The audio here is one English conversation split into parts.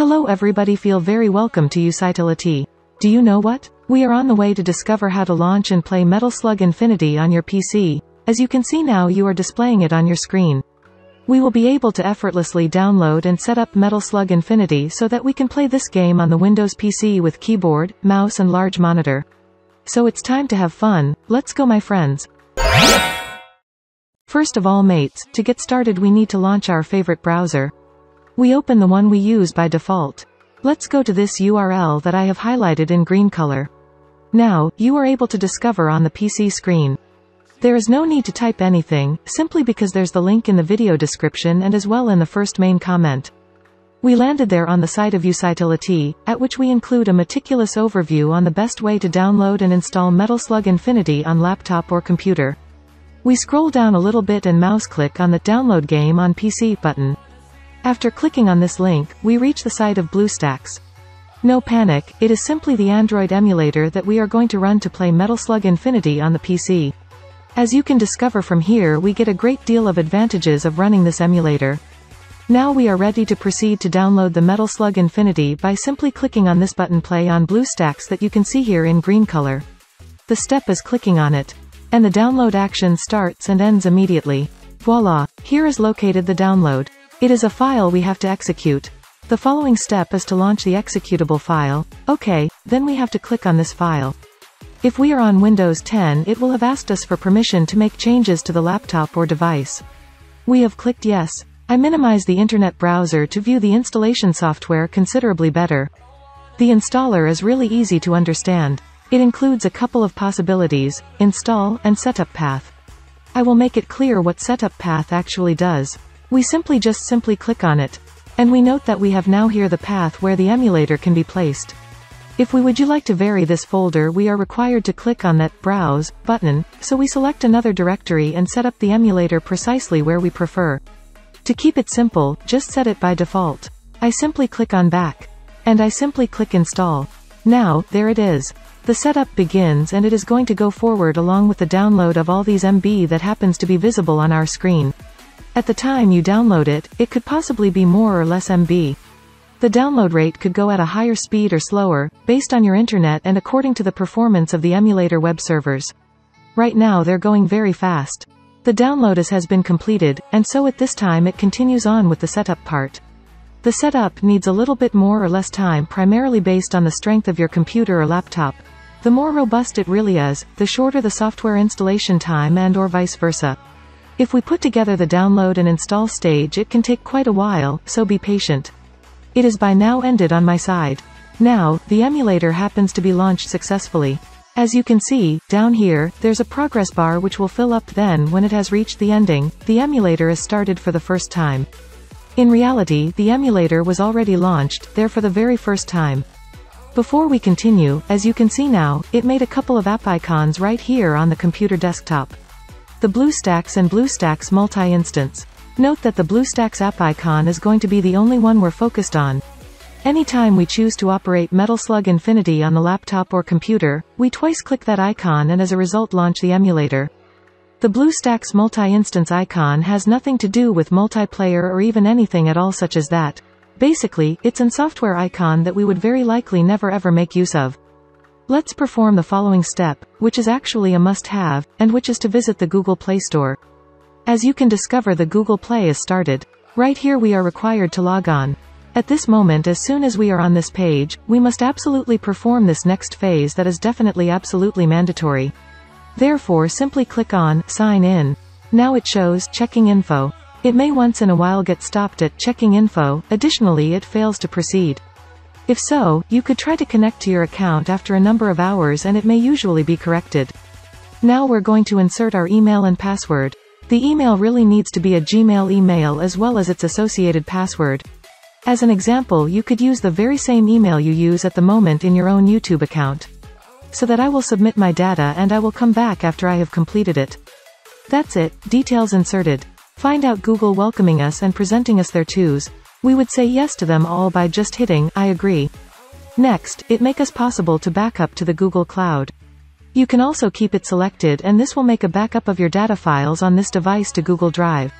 Hello everybody feel very welcome to Usitility. Do you know what? We are on the way to discover how to launch and play Metal Slug Infinity on your PC. As you can see now you are displaying it on your screen. We will be able to effortlessly download and set up Metal Slug Infinity so that we can play this game on the Windows PC with keyboard, mouse and large monitor. So it's time to have fun, let's go my friends. First of all mates, to get started we need to launch our favorite browser. We open the one we use by default. Let's go to this URL that I have highlighted in green color. Now, you are able to discover on the PC screen. There is no need to type anything, simply because there's the link in the video description and as well in the first main comment. We landed there on the site of Usitility, at which we include a meticulous overview on the best way to download and install Metal Slug Infinity on laptop or computer. We scroll down a little bit and mouse click on the Download Game on PC button. After clicking on this link, we reach the site of BlueStacks. No panic, it is simply the Android emulator that we are going to run to play Metal Slug Infinity on the PC. As you can discover from here we get a great deal of advantages of running this emulator. Now we are ready to proceed to download the Metal Slug Infinity by simply clicking on this button play on BlueStacks that you can see here in green color. The step is clicking on it. And the download action starts and ends immediately. Voila, here is located the download. It is a file we have to execute. The following step is to launch the executable file. Okay, then we have to click on this file. If we are on Windows 10 it will have asked us for permission to make changes to the laptop or device. We have clicked yes. I minimize the internet browser to view the installation software considerably better. The installer is really easy to understand. It includes a couple of possibilities, install, and setup path. I will make it clear what setup path actually does. We simply just simply click on it. And we note that we have now here the path where the emulator can be placed. If we would you like to vary this folder we are required to click on that Browse button, so we select another directory and set up the emulator precisely where we prefer. To keep it simple, just set it by default. I simply click on back. And I simply click install. Now, there it is. The setup begins and it is going to go forward along with the download of all these MB that happens to be visible on our screen. At the time you download it, it could possibly be more or less MB. The download rate could go at a higher speed or slower, based on your internet and according to the performance of the emulator web servers. Right now they're going very fast. The download has been completed, and so at this time it continues on with the setup part. The setup needs a little bit more or less time primarily based on the strength of your computer or laptop. The more robust it really is, the shorter the software installation time and or vice versa. If we put together the download and install stage it can take quite a while, so be patient. It is by now ended on my side. Now, the emulator happens to be launched successfully. As you can see, down here, there's a progress bar which will fill up then when it has reached the ending, the emulator is started for the first time. In reality, the emulator was already launched, there for the very first time. Before we continue, as you can see now, it made a couple of app icons right here on the computer desktop. The BlueStacks and BlueStacks multi-instance. Note that the BlueStacks app icon is going to be the only one we're focused on, Anytime we choose to operate Metal Slug Infinity on the laptop or computer, we twice click that icon and as a result launch the emulator. The BlueStacks multi-instance icon has nothing to do with multiplayer or even anything at all such as that. Basically, it's an software icon that we would very likely never ever make use of. Let's perform the following step, which is actually a must-have, and which is to visit the Google Play Store. As you can discover the Google Play is started. Right here we are required to log on. At this moment as soon as we are on this page, we must absolutely perform this next phase that is definitely absolutely mandatory. Therefore simply click on, sign in. Now it shows, checking info. It may once in a while get stopped at checking info, additionally it fails to proceed. If so, you could try to connect to your account after a number of hours and it may usually be corrected. Now we're going to insert our email and password. The email really needs to be a Gmail email as well as its associated password. As an example you could use the very same email you use at the moment in your own YouTube account. So that I will submit my data and I will come back after I have completed it. That's it, details inserted. Find out Google welcoming us and presenting us their twos. We would say yes to them all by just hitting, I agree. Next, it make us possible to backup to the Google Cloud. You can also keep it selected and this will make a backup of your data files on this device to Google Drive.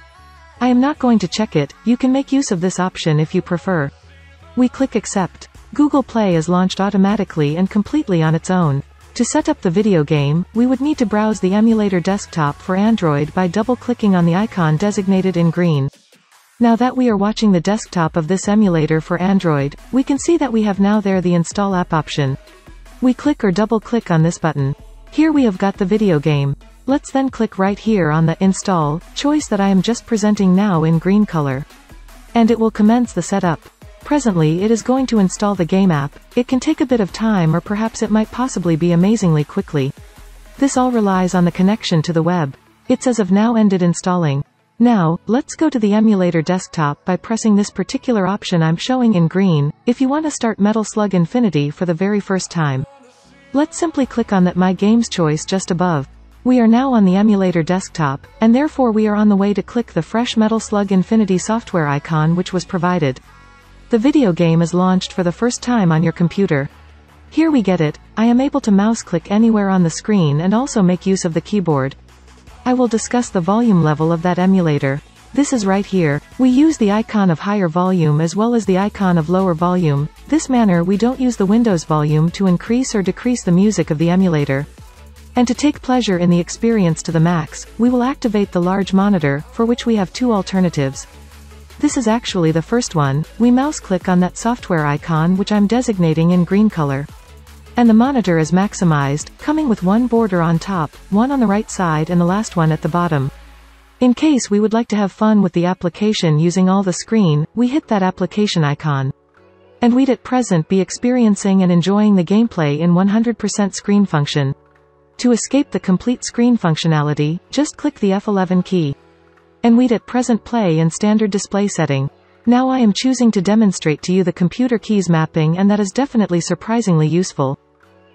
I am not going to check it, you can make use of this option if you prefer. We click accept. Google Play is launched automatically and completely on its own. To set up the video game, we would need to browse the emulator desktop for Android by double-clicking on the icon designated in green. Now that we are watching the desktop of this emulator for Android, we can see that we have now there the install app option. We click or double-click on this button. Here we have got the video game. Let's then click right here on the Install choice that I am just presenting now in green color. And it will commence the setup. Presently it is going to install the game app, it can take a bit of time or perhaps it might possibly be amazingly quickly. This all relies on the connection to the web. It's as of now ended installing. Now, let's go to the emulator desktop by pressing this particular option I'm showing in green, if you want to start Metal Slug Infinity for the very first time. Let's simply click on that My Games choice just above. We are now on the emulator desktop, and therefore we are on the way to click the fresh Metal Slug Infinity software icon which was provided. The video game is launched for the first time on your computer. Here we get it, I am able to mouse click anywhere on the screen and also make use of the keyboard. I will discuss the volume level of that emulator. This is right here. We use the icon of higher volume as well as the icon of lower volume. This manner we don't use the Windows volume to increase or decrease the music of the emulator. And to take pleasure in the experience to the max, we will activate the large monitor, for which we have two alternatives. This is actually the first one, we mouse click on that software icon which I'm designating in green color. And the monitor is maximized, coming with one border on top, one on the right side and the last one at the bottom. In case we would like to have fun with the application using all the screen, we hit that application icon. And we'd at present be experiencing and enjoying the gameplay in 100% screen function. To escape the complete screen functionality, just click the F11 key. And we'd at present play in standard display setting. Now I am choosing to demonstrate to you the computer keys mapping and that is definitely surprisingly useful.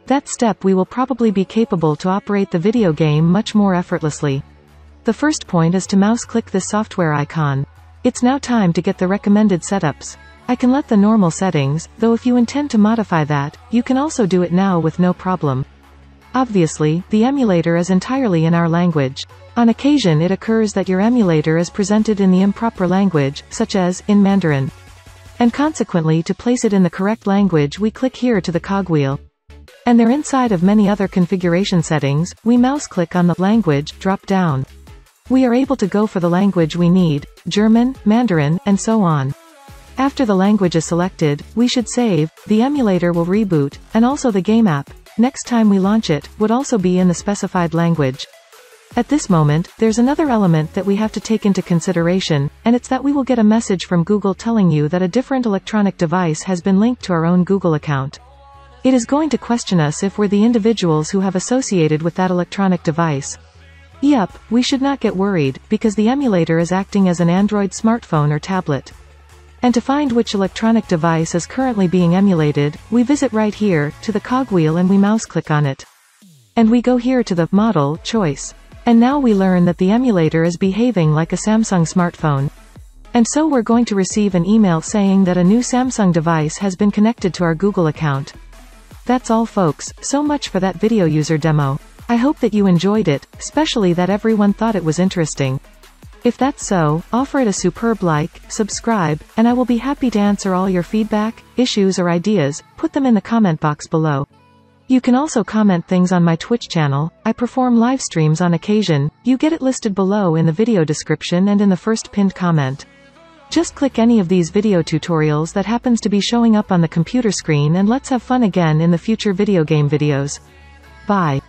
That step we will probably be capable to operate the video game much more effortlessly. The first point is to mouse click this software icon. It's now time to get the recommended setups. I can let the normal settings, though if you intend to modify that, you can also do it now with no problem. Obviously, the emulator is entirely in our language. On occasion it occurs that your emulator is presented in the improper language, such as, in Mandarin. And consequently to place it in the correct language we click here to the cogwheel. And they're inside of many other configuration settings, we mouse click on the language drop down. We are able to go for the language we need, German, Mandarin, and so on. After the language is selected, we should save, the emulator will reboot, and also the game app, next time we launch it, would also be in the specified language. At this moment, there's another element that we have to take into consideration, and it's that we will get a message from Google telling you that a different electronic device has been linked to our own Google account. It is going to question us if we're the individuals who have associated with that electronic device. Yep, we should not get worried, because the emulator is acting as an Android smartphone or tablet. And to find which electronic device is currently being emulated, we visit right here, to the cogwheel and we mouse click on it. And we go here to the model choice. And now we learn that the emulator is behaving like a Samsung smartphone. And so we're going to receive an email saying that a new Samsung device has been connected to our Google account. That's all folks, so much for that video user demo. I hope that you enjoyed it, especially that everyone thought it was interesting. If that's so, offer it a superb like, subscribe, and I will be happy to answer all your feedback, issues or ideas, put them in the comment box below. You can also comment things on my Twitch channel, I perform live streams on occasion, you get it listed below in the video description and in the first pinned comment. Just click any of these video tutorials that happens to be showing up on the computer screen and let's have fun again in the future video game videos. Bye.